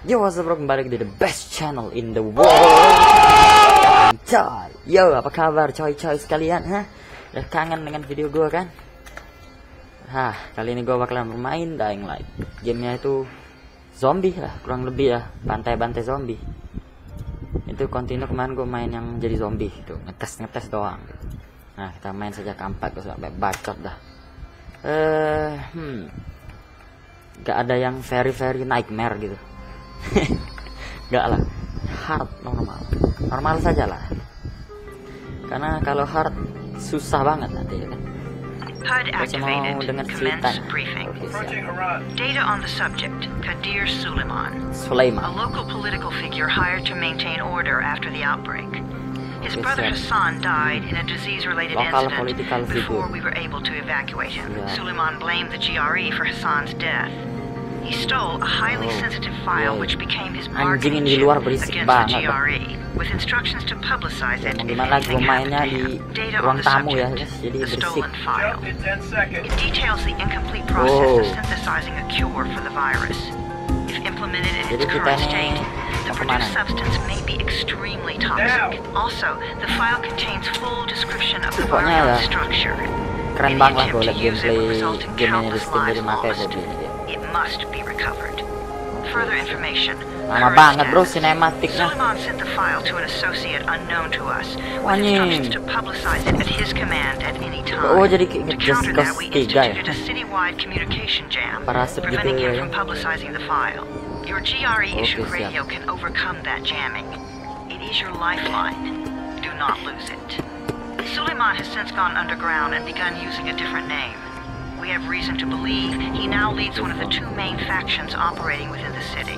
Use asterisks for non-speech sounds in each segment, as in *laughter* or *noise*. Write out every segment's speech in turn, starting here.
Yo, what's up bro? Kembali di the best channel in the world. Yo, apa kabar coy-coy sekalian, ha? Udah kangen dengan video gue kan? Hah, kali ini gue bakalan bermain Dying Light. Gamenya itu zombie lah, kurang lebih ya. Bantai-bantai zombie. Itu continue kemarin gue main yang jadi zombie gitu. Ngetes-ngetes doang. Nah, kita main saja kampak gue sampai bacot dah. Eh, hmm. Gak ada yang very-very nightmare gitu *laughs* Enggak lah hard normal normal saja lah karena kalau hard susah banget nanti ya kan HUD activated. Commence briefing. Data on the subject, Kadir Suleiman, a Sulaiman local political figure hired to maintain order after the outbreak. His brother. Hassan died in a disease-related incident before we were able to evacuate him. Yeah. Suleiman blamed the GRE for Hassan's death. He stole a highly Oh, sensitive file yeah. which became his Anjing bargaining di chip luar against banget, the GRE, with instructions to publicize it mau if anything happened to him. Data on the tamu ya subject, guys the stolen file. in 10 seconds. It details the incomplete process Oh. of synthesizing a cure for the virus. If implemented in its kita current state, the produced substance may be extremely toxic. Also, the file contains full description of the virus structure. keren Any banget lah gue to liat use it gameplay would result in game ini di countless Steam lives jadi makanya lost. gue beli ya. It must be recovered. Further information. lama banget bro sinematiknya Suleiman sent the file to an associate unknown to us with instructions to publicize it at his command at any time. Oh, jadi kayak to Just counter Cause that, we 3 ya? a citywide communication jam, preventing him from publicizing the file. Your GRE oh, issued radio can overcome that jamming. It is your lifeline. Do not lose it. Suleiman has since gone underground and begun using a different name. We have reason to believe he now leads one of the two main factions operating within the city.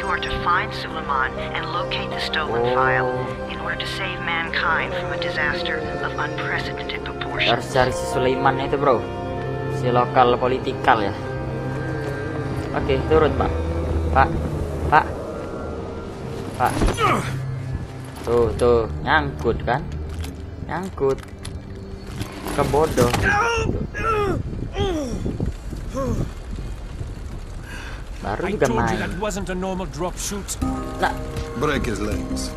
You are to find Suleiman and locate the stolen file in order to save mankind from a disaster of unprecedented harus proportions. cari si Sulaiman itu bro. Si lokal politikal ya. Oke turun pak. Pak pak. Pak. Tuh tuh. Nyangkut kan? Nyangkut kebodoh baru I juga told you main that wasn't a normal drop shoot. nah Break his legs.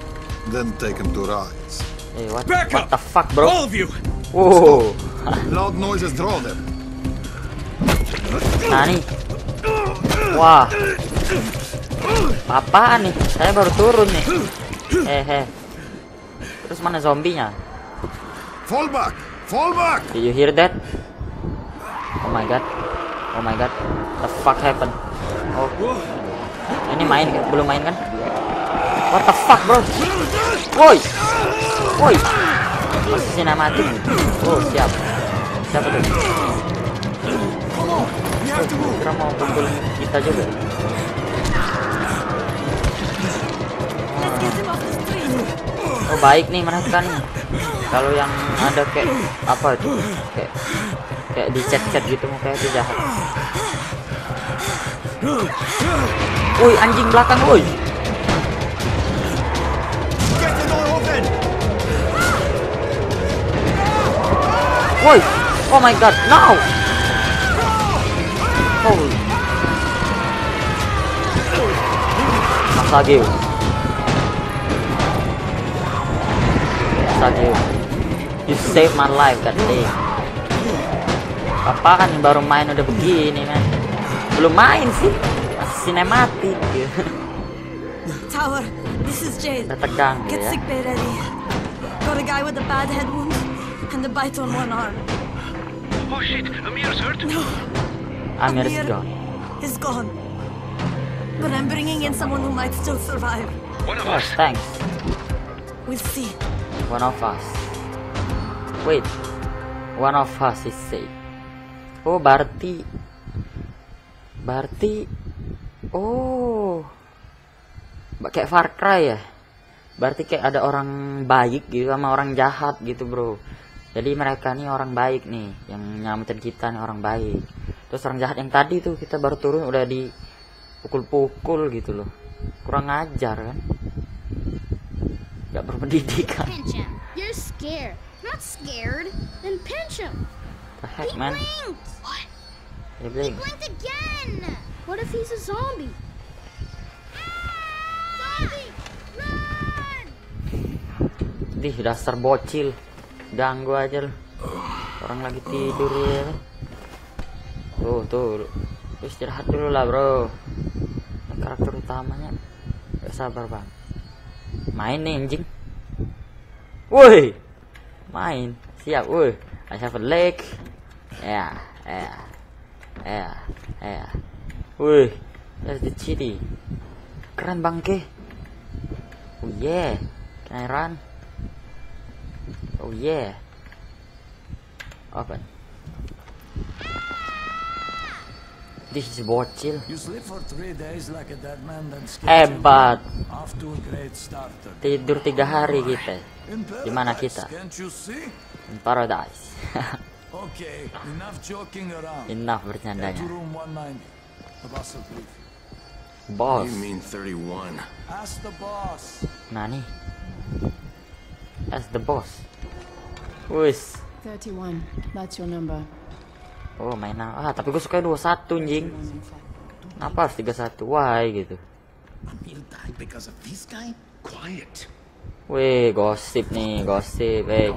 Then take him to rise. eh, what, Back what up! the fuck bro All of you! wow *laughs* Loud noises draw them. Nah nih Wah Apaan nih Saya baru turun nih Hehe Terus mana zombinya Fall back! Fall back! Did you hear that? Oh my god. Oh my god. The fuck happened? Oh. Ini main kan? Belum main kan? What the fuck bro? Woi. Woi. Masih sinematik Oh siap. Siapa tuh? Oh, kira mau pukul kita juga. Oh. Baik nih nih Kalau yang ada kayak Apa itu? Kayak Kayak di chat-chat gitu mukanya itu jahat Woi anjing belakang woi! Woi Oh my god no Holy. Masageo Masageo You save my life kan deh Apa kan yang baru main udah begini man Belum main sih Masih sinematik gitu Tower, this is Jade. Tegang gitu Get ya sick bay ready. Got a guy with a bad head wound and a bite on one arm. Oh shit, Amir's hurt? Amir is Amir gone is gone. But I'm bringing in someone who might still survive. One of Yes us. thanks We'll see. One of us. Wait. One of us is safe. Oh, berarti berarti oh. Kayak Far Cry ya. Berarti kayak ada orang baik gitu sama orang jahat gitu, Bro. Jadi mereka nih orang baik nih, yang nyamatin kita nih orang baik. Terus orang jahat yang tadi tuh kita baru turun udah dipukul-pukul gitu loh. Kurang ajar kan. Gak berpendidikan. You're scared not scared, then pinch him. The heck, he man? blinked. What? He blinked. He blinked again. What if he's a zombie? Ih, dasar bocil. Ganggu aja lu. Orang lagi tidur ya. Tuh, tuh. Istirahat dulu lah, bro. Karakter utamanya. Ya, sabar, Bang. Main nih, anjing. Woi. Main. Siap, woi. I have a leg. Ya, ya. Ya, ya. Woi. That's the city. Keren bangke. Oh yeah. Can I run? Oh yeah. Open. This is bocil. Like Hebat. Starter. Tidur tiga hari kita. In Di mana paradise, kita? In paradise. *laughs* Okay, enough joking around. Enough bercandanya. room 190. The boss you. Mean 31? Ask the boss. Nani? That's the boss. Wis. 31. That's your number. Oh main ah tapi gue suka 21 anjing. Kenapa harus 31? Why gitu. Wih, gosip nih, gosip. Eh,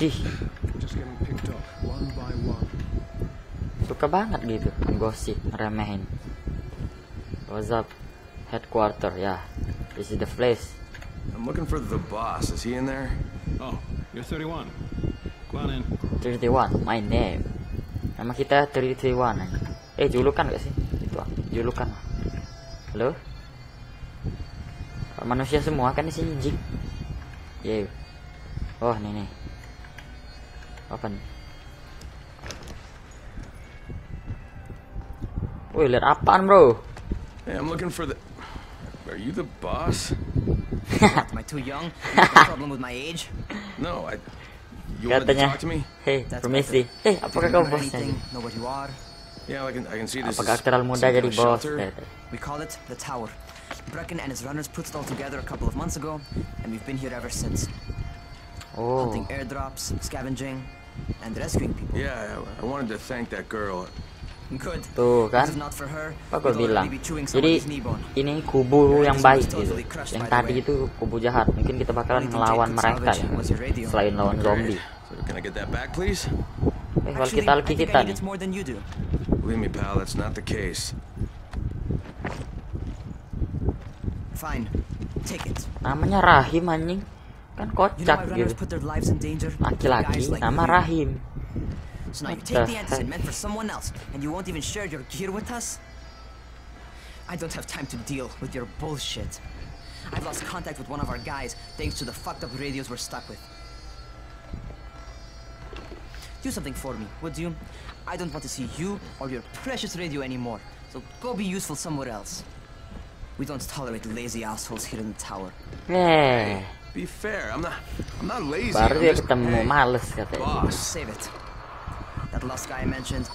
dih, Just getting picked up one by one. suka banget gitu gosip, remehin. What's up? Headquarter, ya. This is the place. I'm looking for the boss. Is he in there? Oh, you're 31. Go on in. 31, my name. Nama kita 31 aja. Eh, julukan gak sih? Itu ah, julukan. Halo? Manusia semua kan di sini, Jing. Yeah. Oh, nih nih. Apa nih? Wih, lihat apaan, Bro? Hey, I'm looking for the. Are you the boss? *laughs* Am I too young? Problem with my age? No, I. You wanted to Katanya, talk to me? Hei, That's permisi. Eh, apakah kau remember bosnya? anything? Know what you are? Yeah, I can. I can see this. Apakah is terlalu muda jadi bos? We call it the Tower. Brecken and his runners put it all together a couple of months ago, and we've been here ever since. Oh, Hunting airdrops, scavenging, and rescuing people. Yeah, I, I wanted to thank that girl. Good. tuh kan? Apa gue bilang? Jadi ini kubu yang baik gitu. Yang tadi itu kubu jahat. Mungkin kita bakalan ngelawan could mereka ya. Selain lawan zombie. Eh, kalau kita lagi kita nih. Believe me, pal, that's not the case. Fine. Take it. Namanya Rahim anjing. Kan kocak gitu. Laki-laki nama. Rahim. So now you take the the antigen heck? meant for someone else, and you won't even share your gear with us? I don't have time to deal with your bullshit. I've lost contact with one of our guys thanks to the fucked up radios we're stuck with. Do something for me, would you? I don't want to see you or your precious radio anymore, so go be useful somewhere else. We don't tolerate lazy assholes here in the tower. Eh, Be fair. I'm not. I'm not lazy. baru I'm dia just- ketemu Hey, males katanya. boss. Save it. That last guy I mentioned,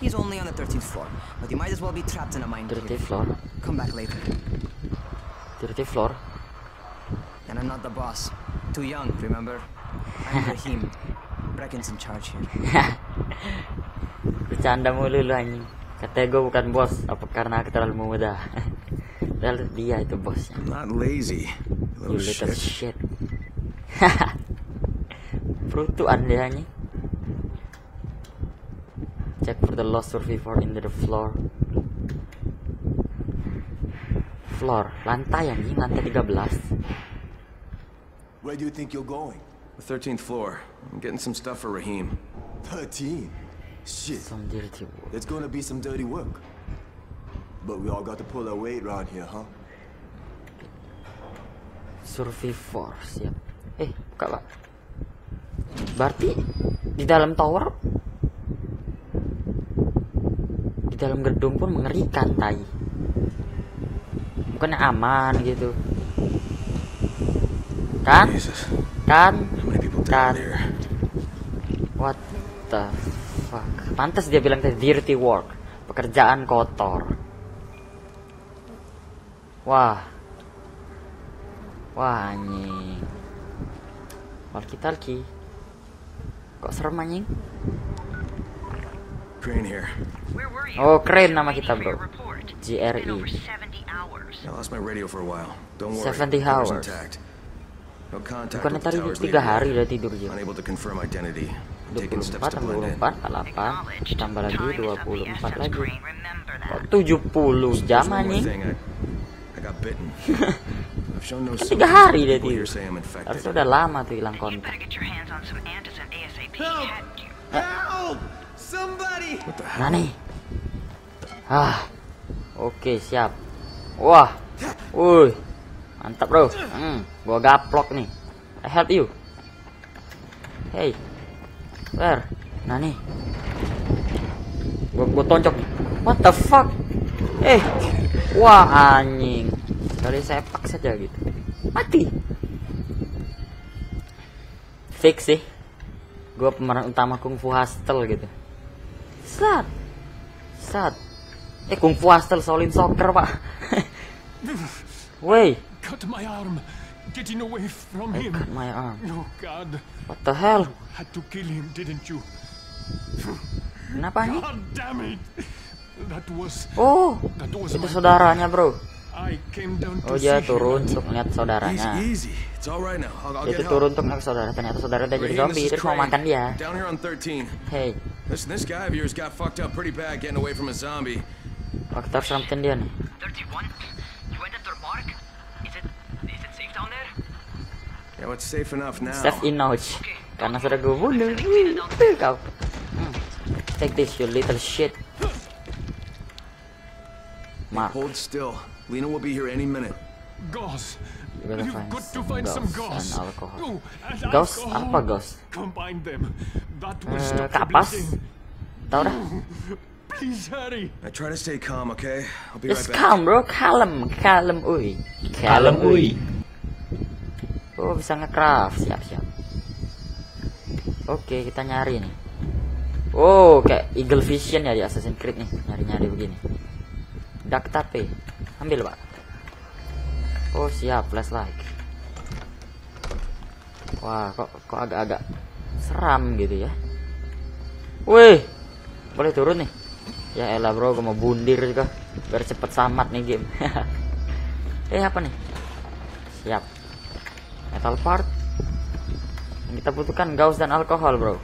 he's only on the 13th floor, but he might as well be trapped in a mine Dirty cave. floor. Come back later. Dirty floor. And I'm not the boss. Too young, remember? I'm Rahim. *laughs* Brecken's in charge here. *laughs* Bercanda mulu lu anjing. Katanya gue bukan bos, apa karena aku terlalu muda. *laughs* Padahal dia itu bosnya. I'm not lazy. You Little little shit. shit. Perutuan dia anjing. Check for the lost survivor in the floor. Floor, lantai anjing, lantai 13. Where do you think you're going? The 13th floor. I'm getting some stuff for Raheem. 13. Shit, Some dirty work. it's gonna be some dirty work. But we all got to pull our weight around here, huh? Survivor, siap. Eh, buka pak. Berarti di dalam tower, di dalam gedung pun mengerikan, tai. Bukannya aman gitu. Kan? Jesus. Kan? Kan? What the fuck? Pantas dia bilang tadi dirty work, pekerjaan kotor. Wah. Wah anjing. Walkie talkie. Kok serem anjing? Crane here. Where were you? Oh, keren nama kita, bro. GRE. over 70 hours. I lost my radio for a while. Don't worry. 70 cover's hours. intact. No contact Bukannya tadi towers 3 near hari udah tidur Jim. Unable to confirm identity. Taking 24 steps to tambah blend in. 24 48 tambah lagi Time is of the 24 essence, lagi that. 70 There's jam anjing 3 *laughs* hari people tidur harusnya udah lama tuh hilang kontak Nah nih. Ah. Oke, siap. Wah. Wuih. Mantap, Bro. Hmm, gua gaplok nih. I help you. Hey. Where? Nah nih. Gua gua tonjok nih. What the fuck? Eh. Wah, anjing. Sekali sepak saja gitu. Mati. Fix sih. Gua pemeran utama kungfu hustle gitu. Sat. Sat. Eh kungfu hustle Solin Soccer, Pak. Wey, Cut my arm. Getting away from him. cut my arm. Oh, God. What the hell? Had to kill him, didn't you? Kenapa nih? God damn it. That was... Oh, That was itu saudaranya, Bro. Oh, dia turun untuk lihat saudaranya. Right Dia tuh turun untuk lihat saudara. Ternyata saudara udah jadi zombie. Terus mau makan dia. Down here on 13. Hey, Listen, this guy of yours got fucked up pretty bad getting away from a zombie. kita harus selamatin dia nih. 31? You went after Mark? Is it... is it safe down there? Yeah, well, it's safe enough now. Save Inoch. Karena sudah gue bunuh. Wih, Kau. Hmm. Take this, you little shit. Mark. Hold still. Lena will be here any minute. Gauze. You gotta You've find got to find some gauze. and alcohol. Oh, and alcohol. Apa gauze? Combine them. That will Eh, stop kapas? Tahu dah. *laughs* Please hurry. I try to stay calm, okay? I'll be Just right back. calm bro, kalem, kalem uy. Kalem uy. Oh bisa nge-craft, siap siap. Oke kita nyari nih. Oh kayak Eagle Vision ya di Assassin's Creed nih, nyari-nyari begini. Duck tape, ambil pak. Oh siap, flashlight. Wah kok kok agak-agak seram gitu ya. Wih, boleh turun nih. Ya elah bro, gue mau bundir juga biar cepet samat nih game. *laughs* eh apa nih? Siap. Metal part. Yang kita butuhkan gauze dan alkohol bro.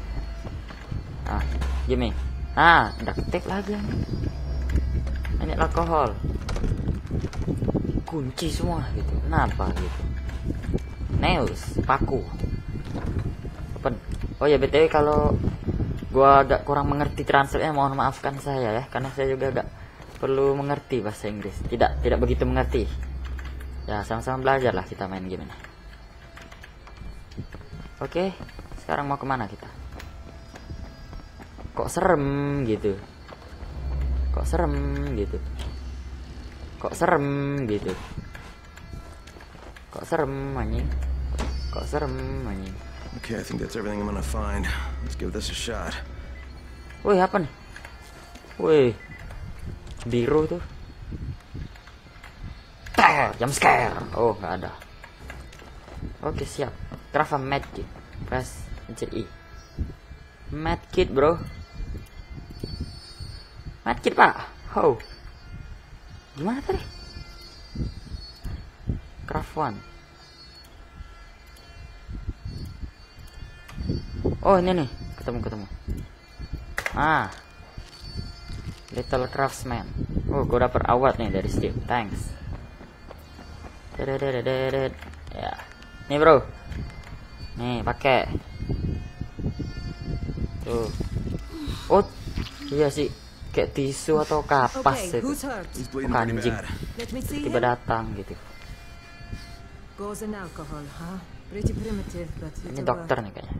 Ah, Jimmy. Ah, ketik lagi. Ini alkohol. Kunci semua gitu. Kenapa gitu? Nails, paku. Open. Oh ya btw kalau gua agak kurang mengerti translate-nya mohon maafkan saya ya karena saya juga agak perlu mengerti bahasa Inggris tidak tidak begitu mengerti ya sama-sama belajar lah kita main game ini oke sekarang mau ke mana kita kok serem gitu kok serem gitu kok serem gitu? Kok serem anjing? Kok serem anjing? Okay, I think that's everything I'm gonna find. Let's give this a shot. Wih apa nih? Wih Biru tuh. Ter, jam scare. Oh nggak ada. Oke siap. Craft a medkit Press pencet I. Medkit bro. Medkit pak. How Gimana tadi? Craft one. Oh ini nih. Ketemu ketemu. Ah. Little Craftsman. Oh gue dapet award nih dari Steam Thanks. Ya. Nih bro. Nih pakai. Tuh. Oh Iya sih Kayak tisu atau kapas Okay, itu Oh, anjing Tiba datang gitu alcohol, huh? Ini dokter nih kayaknya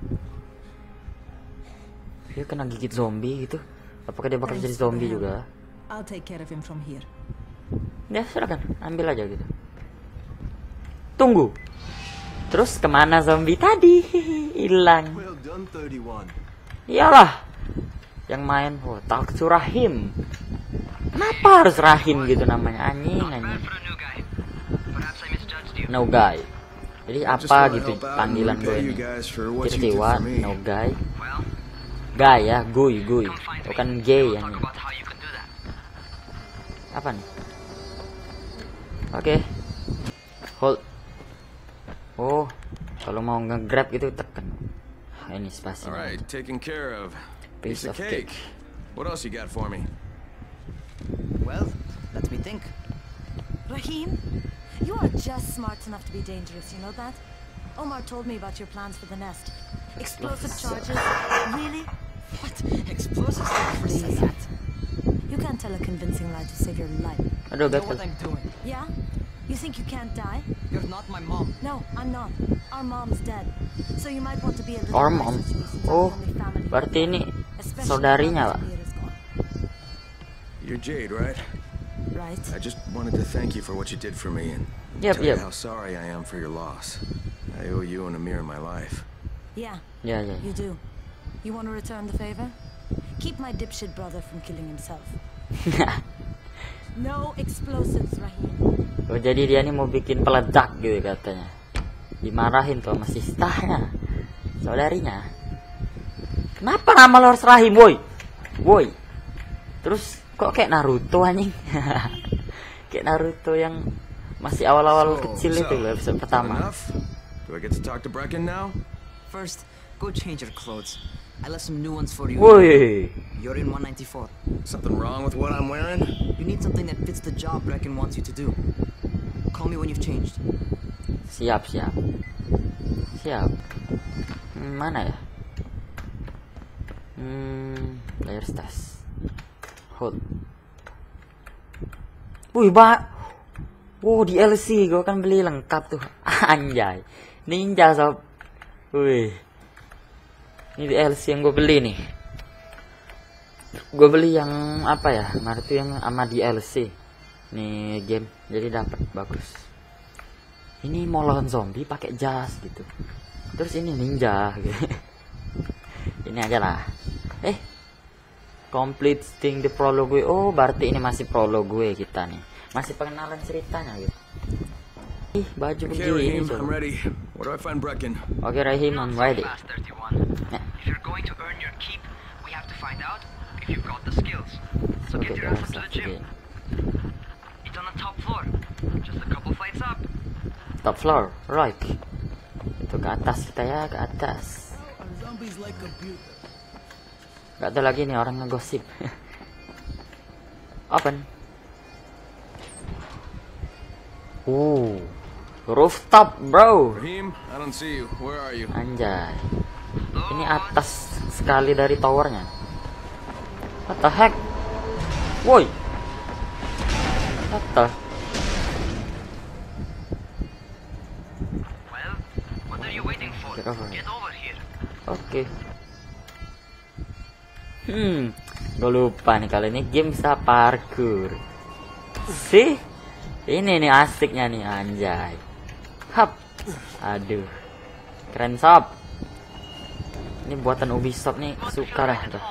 Dia kena gigit zombie gitu Apakah dia bakal jadi zombie juga I'll take care of him from here. Ya silakan ambil aja gitu. Tunggu. Terus ke mana zombie tadi? *laughs* Hilang. Well done, 31. Iyalah. Yang main oh talk to Rahim. Kenapa harus Rahim gitu namanya anjing anjing. Guy. No guy. Jadi apa gitu panggilan gue ini? me. no guy. Well, Gaya, guy, guy. Bukan gay ya. Apa nih? Oke. Hold. Oh, kalau mau nge-grab gitu tekan. Ini spasi. All right, taken care of. Piece Piece of of cake. What else you got for me? Well, let me think. Rahim, you are just smart enough to be dangerous, you know that? Omar told me about your plans for the nest. Explosive charges? Really? What? Explosives? I never that. You can't tell a convincing lie to save your life. I Aduh, You know what gatel. I'm doing. Yeah? You think you can't die? You're not my mom. No, I'm not. Our mom's dead. So you might want to be a little Our nicer mom? to me since I'm Oh, the only you berarti ini Especially saudarinya, Pak. You're Jade, right? Right. I just wanted to thank you for what you did for me and Yep, tell yep. you how sorry I am for your loss. I owe you and Amir my life. Yeah, Ya, ya. you do. You want to return the favor? Keep my dipshit brother from killing himself. *laughs* No explosives, Rahim. Oh, jadi dia nih mau bikin peledak gitu katanya. Dimarahin tuh sama sistahnya. Saudarinya. Kenapa nama lo harus Rahim, woi? Woi. Terus kok kayak Naruto anjing? *laughs* kayak Naruto yang masih awal-awal So, kecil itu so, loh episode pertama. Do I get to talk to Brecken now? First, go change your clothes. I left some new ones for you. Woi. You're in 194. Something wrong with what I'm wearing? You need something that fits the job Brecken wants you to do. Call me when you've changed. Siap, siap. Siap. Hmm, mana ya? Hmm, player stats. Hold. Wih, ba. Wow, DLC gue kan beli lengkap tuh. *laughs* Anjay. Ninja sob. Wih. Ini DLC yang gue beli nih. Gue beli yang apa ya? Tuh yang sama DLC. Nih game. Jadi dapat bagus ini mau lawan zombie pakai jas gitu terus ini ninja gitu. *laughs* ini aja lah eh completing the prologue gue oh berarti ini masih prologue gue kita nih masih pengenalan ceritanya gitu ih baju Okay, begini Raheem, I'm ready. Where do I find Brecken? oke Rahim I'm ready 31. If you're going to earn your keep, we have to find out if you've got the skills. So oke get your ass to the gym. It's on the top floor. Just a couple flights up. top floor right itu ke atas kita ya ke atas. Gak ada lagi nih orang ngegosip. *laughs* Open. Uh Rooftop bro. Raheem, I don't see you. Where are you? Anjay. Ini atas sekali dari towernya. What the heck? Woi. What the Well, what are you waiting for? Get over Get over Oke. Hmm Gue lupa nih kali ini game bisa parkour. Sih Ini nih asiknya nih anjay. Hap. Aduh. Keren sob. Ini buatan Ubisoft nih Suka dah tuh.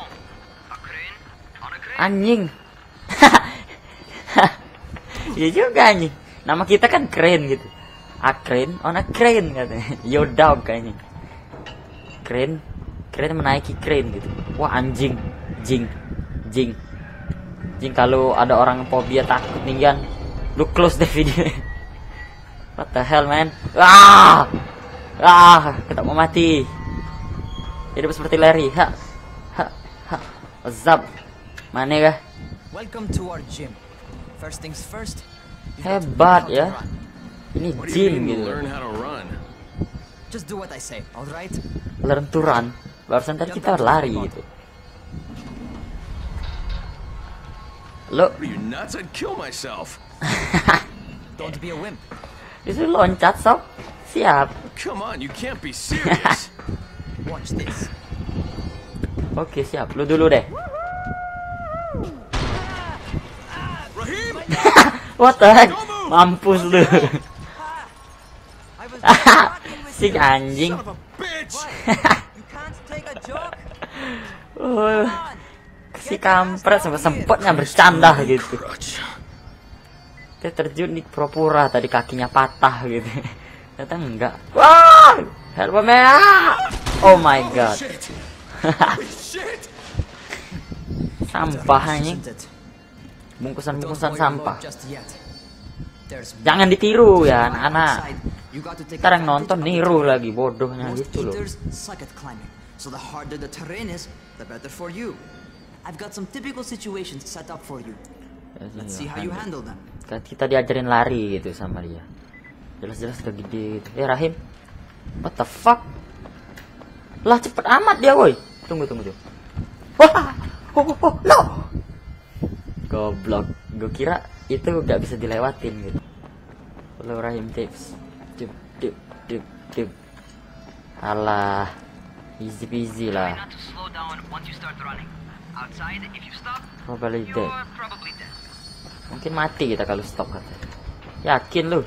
Anjing. *laughs* Ya juga anjing. Nama kita kan keren gitu. A crane on a crane katanya. Yo dog kayaknya Crane Crane menaiki crane gitu. Wah anjing. Jing. Jing. Jing kalau ada orang fobia takut nih kan Lu close deh video *laughs* What the hell man? Ah! Ah! Kita mau mati. Hidup seperti Larry. Ha. Ha. Ha. Zap Mana kah? Welcome to our gym. First things first. Hebat ya. Ini mean gitu Just do what I say, alright? Learn to run Barusan tadi kita lari gitu Lo are you nuts? I'd kill myself. *laughs* Don't be a wimp. Disuruh loncat sob Siap Come on, you can't be serious. *laughs* Watch this. Oke siap Lu dulu deh! *laughs* What the heck Mampus lu anjing *laughs* oh, anjing. si kampret sempat sempatnya bercanda gitu. Dia terjun di propura tadi kakinya patah gitu. *laughs* Ternyata enggak. Wah! Help me! Oh my god. *laughs* sampah anjing. Bungkusan-bungkusan sampah. Jangan ditiru ya anak-anak. Ntar yang nonton niru lagi bodohnya gitu loh. so the harder the terrain is, the better for you. I've got some typical situations set up for you. Ya, Let's iya, see how you handle them. Kan kita diajarin lari gitu sama dia. Jelas-jelas udah gede gitu. Eh Rahim. What the fuck? Lah cepet amat dia woi. Tunggu tunggu tunggu. Wah. Oh, oh, oh, no. Goblok. Gue kira itu gak bisa dilewatin gitu. Follow Rahim tips duk duk alah easy peasy lah. Oh, probably dead. Mungkin mati kita kalau stop kata yakin lu?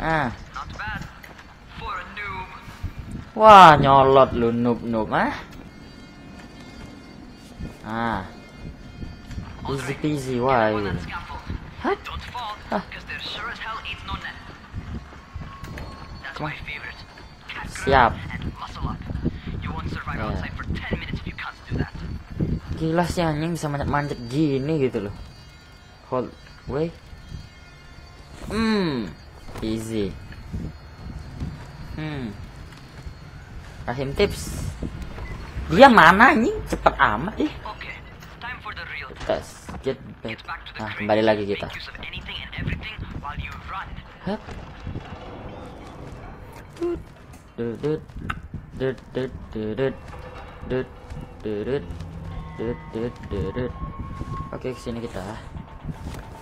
Ah. Wah nyolot lu noob noob ah. Ah. Easy peasy why iya. Hah? Ah siap. Iya. Gila sih anjing bisa manjat-manjat gini gitu loh. Hold wait. Hmm easy. Hmm. Kasih tips. Dia mana anjing? Cepet amat ih. Tes. get back. nah kembali lagi kita. Oke, ke sini kita.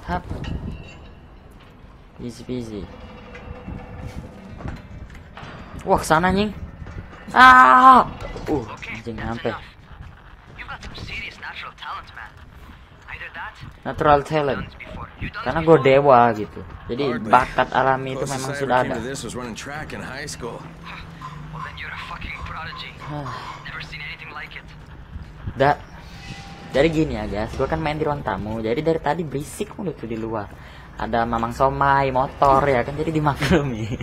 Hap. Easy peasy. Wah, ke sana nying. Ah! Uh, anjing nyampe. natural talent, karena gue dewa gitu. Jadi bakat alami itu memang sudah ada. Ah. da dari gini ya guys. Gue kan main di ruang tamu. Jadi dari tadi berisik mulu tuh di luar. Ada mamang somai motor ya kan? Jadi dimaklumi. *laughs*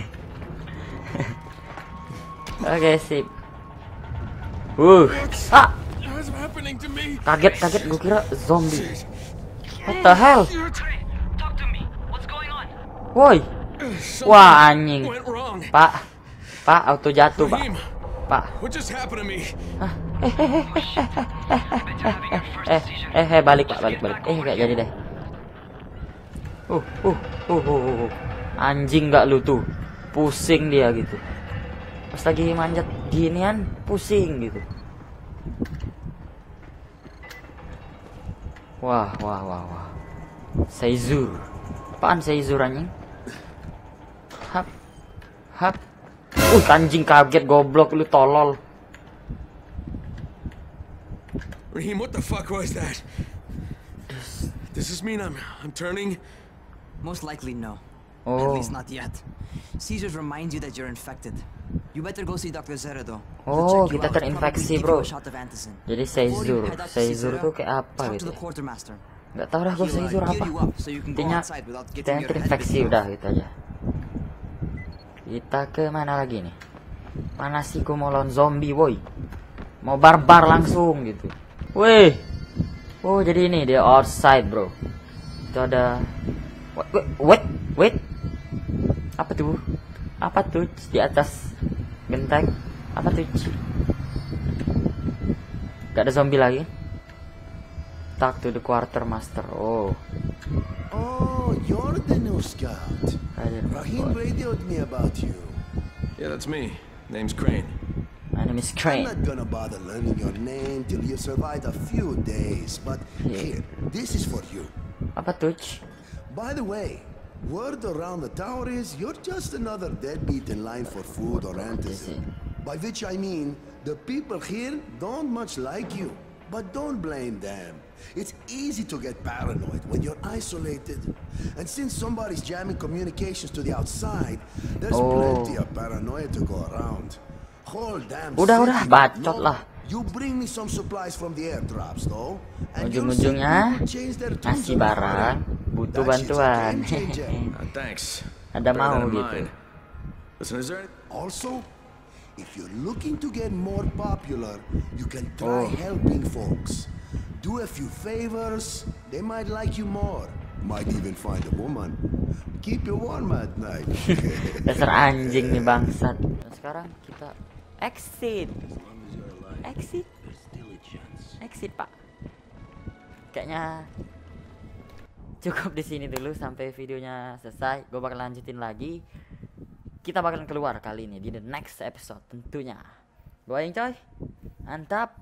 Oke okay, sip. Uh. Ah! kaget kaget. Gue kira zombie. What the hell? Woi, wah anjing. Pak, pak auto jatuh pak. Pak, your first eh, seizure. eh, eh, balik pak, balik balik. Eh, over nggak here. jadi deh. Uh, uh, uh, uh, uh, uh. Anjing nggak lu tuh, pusing dia gitu. Pas lagi manjat ginian, pusing gitu. Wah, wah, wah, wah. Seizur. Apaan Seizur anjing? Hap. Hap. Uh, anjing kaget goblok lu tolol. Raheem, what the fuck was that? Does this mean I'm I'm turning? Most likely no. At Oh. least not yet. Caesars reminds you that you're infected. You better go see Dr. Zeredo. Oh, kita terinfeksi, bro. Jadi Seizur, Seizur tuh kayak apa Talk to gitu? the quartermaster. Nggak tahu dah gue He'll, uh, Seizur apa. Intinya kita yang terinfeksi udah gitu aja. Kita ke mana lagi nih? Mana sih gue mau lawan zombie, boy? Mau barbar langsung gitu. Weh. Oh, jadi ini dia outside, bro. Itu ada Wait, wait, wait. Apa tuh? Apa tuh di atas genteng? Apa tuh? Gak ada zombie lagi? Talk to the quartermaster. Oh, Oh, you're the new scout. I didn't Rahim know. radioed me about you. Yeah, that's me. Name's Crane. My name is Crane. I'm not gonna bother learning your name till you survive a few days, but Yeah. here, this is for you. Apa tuh? By the way, word around the tower is you're just another deadbeat in line for food or antizin. By which I mean, the people here don't much like you. But don't blame them. It's easy to get paranoid when you're isolated. And since somebody's jamming communications to the outside, there's Oh. plenty of paranoia to go around. Whole damn Udah, udah, city bacot know. lah. You bring me some supplies from the airdrops, though. and you'll see Ujung-ujungnya people change their tunes ngasih barang, butuh That bantuan. game changer. *laughs* Uh, thanks. Ada Better mau than gitu. Listen, is there? Also, If you're looking to get more popular, you can try Oh. helping folks. Do a few favors, they might like you more. Might even find a woman. Keep you warm at night. *laughs* Dasar anjing nih bangsat. Dan sekarang kita exit. Exit. Exit, Pak. Kayaknya cukup di sini dulu sampai videonya selesai. Gue bakal lanjutin lagi. Kita bakalan keluar kali ini di the next episode tentunya. Gue yang coy. Mantap.